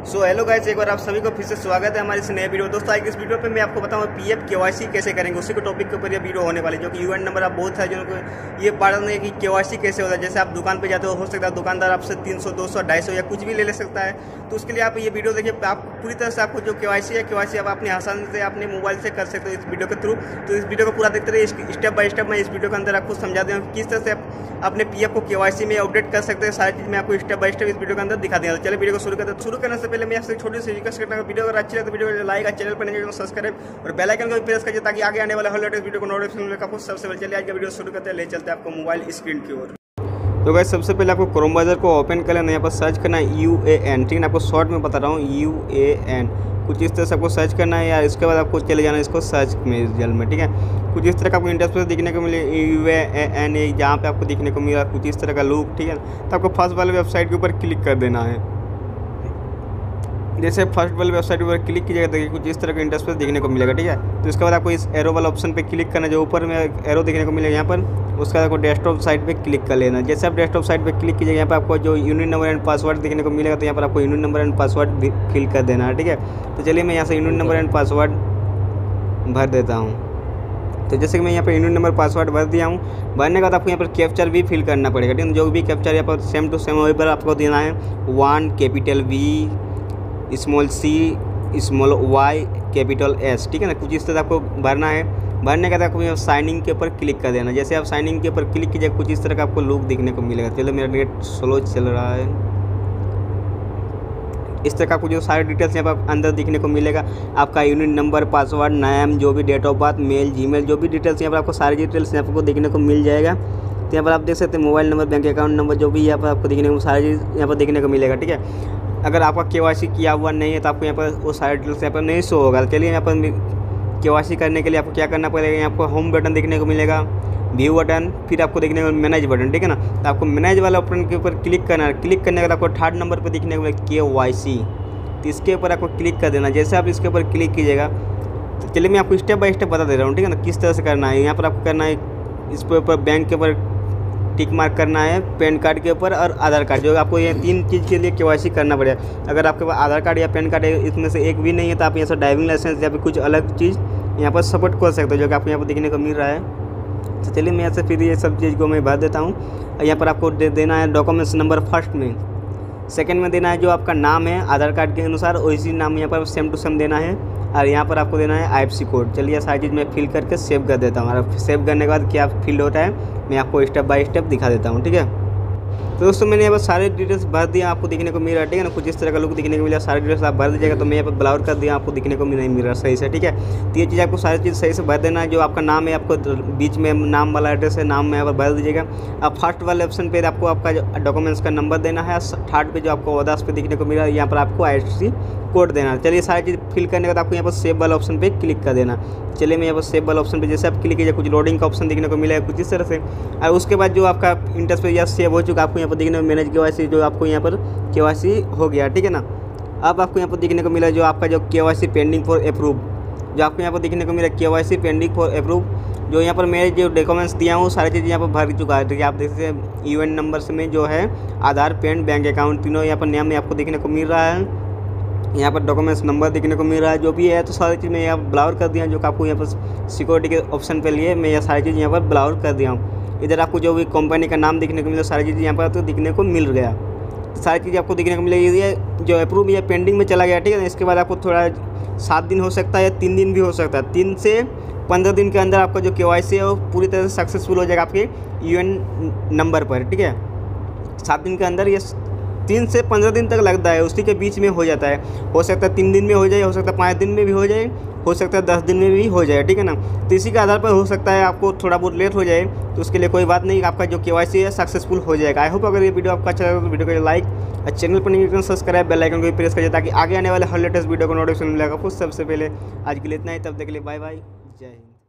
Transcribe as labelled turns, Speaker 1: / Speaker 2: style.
Speaker 1: So hello guys एक बार आप सभी को फिर से स्वागत है हमारे इस नए वीडियो दोस्तों, आज इस वीडियो पे मैं आपको बताऊँ पीएफ केवाईसी कैसे करेंगे, उसी के टॉपिक के ऊपर ये वीडियो होने वाली जो कि यूएन नंबर आप बहुत है जो ये पढ़ रहे हैं कि केवाईसी कैसे होता है। जैसे आप दुकान पे जाते हो हो सकता है दुकानदार आपसे तीन सौ, दो सौ, ढाई सौ या कुछ भी ले ले सकता है। तो उसके लिए आप ये वीडियो देखिए, आप पूरी तरह से आपको जो केवाईसी है केवाईसी आप अपने आसान से अपने मोबाइल से कर सकते हो इस वीडियो के थ्रू। तो इस वीडियो को पूरा देखते रहिए स्टेप बाय स्टेप मैं इस वीडियो के अंदर आपको समझा दूँ किस तरह से आप अपने पीएफ को केवाईसी में अपडेट कर सकते हैं। सारी चीज़ मैं आपको स्टेप बाय स्टेप इस वीडियो के अंदर दिखा देंगे। चलिए वीडियो को शुरू करते हैं। शुरू करने से पहले मैं आपसे छोटी सी रिक्वेस्ट करता हूँ, वीडियो अगर अच्छी लगे तो वीडियो लाइक और चैनल पर नहीं सब्सक्राइब और बेल आइकन को भी प्रेस करिए ताकि आगे आने वाले हर लेटेस्ट वीडियो को नोटिफिकेशन मिले आपको सबसे पहले चलिए आज का वीडियो शुरू करते हैं। ले चलते हैं आपको मोबाइल स्क्रीन की ओर। तो गैस सबसे पहले आपको क्रोम ब्राउज़र को ओपन कर लेना यहाँ पर सर्च करना है यू ए एन ठीक है आपको शॉर्ट में बता रहा हूँ यू ए एन कुछ इस तरह से आपको सर्च करना है या इसके बाद आपको चले जाना है इसको सर्च में रिज़ल्ट में, ठीक है? कुछ इस तरह का आपको इंटरफेस दिखने को मिले यू ए एन ए जहाँ पे आपको देखने को मिला कुछ इस तरह का लुक ठीक है? तो आपको फ़र्स्ट वाले वेबसाइट के ऊपर क्लिक कर देना है। जैसे फ़र्स्ट वाली वेबसाइट पर क्लिक कीजिएगा, देखिए कुछ इस तरह का इंटरफेस देखने को मिलेगा, ठीक है? तो इसके बाद आपको इस एरो वाला ऑप्शन पे क्लिक करना जो ऊपर में एरो देखने को मिलेगा यहाँ पर, उसके बाद आपको डेस्कटॉप साइट पे क्लिक कर लेना जैसे आप डेस्कटॉप साइट पे क्लिक कीजिएगा, यहाँ पर आपको जो यूनिट नंबर एंड पासवर्ड देखने को मिलेगा तो यहाँ पर आपको यूनिट नंबर एंड पासवर्ड भी फिल कर देना है, ठीक है? तो चलिए मैं यहाँ से यूनिट नंबर एंड पासवर्ड भर देता हूँ। तो जैसे कि मैं यहाँ पर यूनिट नंबर पासवर्ड भर दिया हूँ, भरने के बाद आपको यहाँ पर कैप्चर भी फिल करना पड़ेगा, ठीक है? जो भी कैप्चर यहाँ पर सेम टू सेम वही पर आपको देना है। One capital V small C small Y capital S ठीक है ना? कुछ इस तरह आपको भरना है। भरने के बाद आपको साइनिंग के ऊपर क्लिक कर देना। जैसे आप साइनिंग के ऊपर क्लिक कीजिए, कुछ इस तरह का आपको लुक देखने को मिलेगा। चलो, मेरा नेट स्लो चल रहा है। इस तरह का कुछ जो सारे डिटेल्स यहाँ पर अंदर देखने को मिलेगा। आपका यूनिट नंबर पासवर्ड नाम जो भी date of birth mail Gmail जो भी डिटेल्स यहाँ पर आपको सारी डिटेल्स यहाँ पर देखने को मिल जाएगा। तो यहाँ पर आप देख सकते हैं mobile number bank account number जो भी यहाँ पर आपको देखने को सारी यहाँ पर देखने को मिलेगा, ठीक है? अगर आपका के किया हुआ नहीं है तो आपको यहाँ पर वो सारे डिटेल्स यहाँ पर नहीं शो होगा। चलिए यहाँ पर के करने के लिए आपको क्या करना पड़ेगा? यहाँ आपको होम बटन देखने को मिलेगा व्यू बटन फिर आपको देखने को मैनेज बटन ठीक है ना? तो आपको मैनेज वाला बटन के ऊपर क्लिक करना है। क्लिक करने के बाद आपको थर्ड नंबर पर देखने को मिलेगा के वाई सी। तो इसके ऊपर आपको क्लिक कर देना। जैसे आप इसके ऊपर क्लिक कीजिएगा तो चलिए मैं आपको स्टेप बाय स्टेप बता दे रहा हूँ, ठीक है ना? किस तरह से करना है? यहाँ पर आपको करना है, इस पर ऊपर बैंक के ऊपर टिक मार्क करना है, पैन कार्ड के ऊपर और आधार कार्ड, जो आपको ये तीन चीज़ के लिए के करना पड़ेगा। अगर आपके पास आधार कार्ड या पैन कार्ड इसमें से एक भी नहीं है तो आप यहाँ से ड्राइविंग लाइसेंस या फिर कुछ अलग चीज़ यहाँ पर सपोर्ट कर सकते हो, जो कि आपको यहाँ पर देखने को मिल रहा है। तो चलिए मैं यहाँ से फिर ये सब चीज़ को मैं भर देता हूँ। यहाँ पर आपको दे, देना है डॉक्यूमेंट्स नंबर फ़र्स्ट में। सेकेंड में देना है जो आपका नाम है, आधार कार्ड के अनुसार वैसी नाम यहाँ पर सेम टू सेम देना है। और यहाँ पर आपको देना है आई कोड चलिए सारी चीज़ मैं फिल करके सेव कर देता हूँ। और सेव करने के बाद क्या फिल होता है? मैं आपको स्टेप बाय स्टेप दिखा देता हूँ, ठीक है? तो दोस्तों, मैंने यहाँ पर सारे डिटेल्स भर दिया आपको देखने को मिल रहा है, ठीक है ना? कुछ इस तरह का लुक दिखने को मिला, सारे डिटेल्स आप भर दीजिएगा तो मैं यहाँ पर ब्लाउर कर दिया, आपको दिखने को नहीं मिल रहा सही से, ठीक है? तो ये चीज़ आपको सारी चीज़ सही से भर देना है, जो आपका नाम है, आपको बीच में नाम वाला एड्रेस है, नाम में यहाँ पर भर दीजिएगा। अब फ़र्स्ट वाले ऑप्शन पर आपको आपका डॉक्यूमेंट्स का नंबर देना है थर्ड पे जो आपको ओदास पे दिखने को मिला है यहाँ पर आपको आई कोड देना है। चलिए, सारी चीज़ फिल करने के बाद आपको यहाँ पर सेव वाला ऑप्शन पे क्लिक कर देना। चलिए, मैं यहाँ पर सेव वाला ऑप्शन पे जैसे आप क्लिक कीजिए, कुछ लोडिंग का ऑप्शन दिखने को मिला है, कुछ इस तरह से। और उसके बाद जो आपका इंटरेस्ट पे या सेव हो चुका आपको यहाँ पर दिखने को मैनेज के जो आपको यहाँ पर के हो गया, ठीक है ना? अब आपको यहाँ पर देखने को मिला जो आपका जो के पेंडिंग फॉर अप्रूव जो आपको यहाँ पर देखने को मिला के पेंडिंग फॉर अप्रूव जो यहाँ पर मेरे जो डॉक्यूमेंट्स दिया हूँ, सारी चीज़ यहाँ पर भर चुका है। ठीक है आप देख सकते हैं यू एन नंबर से में जो है आधार पेन बैंक अकाउंट तीनों यहाँ पर नाम में आपको देखने को मिल रहा है। यहाँ पर डॉक्यूमेंट्स नंबर देखने को मिल रहा है, जो भी है तो सारी चीज़ मैं यहाँ ब्लाउर कर दिया जो आपको यहाँ पर सिक्योरिटी के ऑप्शन पर लिए, मैं यह सारी चीज़ यहाँ पर ब्लाउर कर दिया हूँ। इधर आपको जो भी कंपनी का नाम देखने को मिला, सारी चीज़ यहाँ पर तो दिखने को मिल गया। सारी चीज़ आपको देखने को मिलेगी ये जो अप्रूव या पेंडिंग में चला गया, ठीक है इसके बाद आपको थोड़ा सात दिन हो सकता है या तीन दिन भी हो सकता है। तीन से पंद्रह दिन के अंदर आपका जो के है, वो पूरी तरह से सक्सेसफुल हो जाएगा आपके यूएन नंबर पर, ठीक है? सात दिन के अंदर ये तीन से पंद्रह दिन तक लगता है, उसी के बीच में हो जाता है। हो सकता है तीन दिन में हो जाए, हो सकता है पाँच दिन में भी हो जाए हो सकता है दस दिन में भी हो जाए, ठीक है ना? तो इसी के आधार पर हो सकता है आपको थोड़ा बहुत लेट हो जाए तो उसके लिए कोई बात नहीं, आपका जो के है सक्सेसफुल हो जाएगा। आई होप अगर ये वीडियो आपका अच्छा लगा तो वीडियो को लाइक और चैनल पर नहीं सब्सक्राइब बेल आइकन को भी प्रेस करिए ताकि आगे आने वाले हर लेटेस्ट वीडियो को नोटिफिकेशन मिलेगा कुछ सबसे पहले। आज के लिए इतना ही, तब तक के लिए बाय बाय जय हिंद।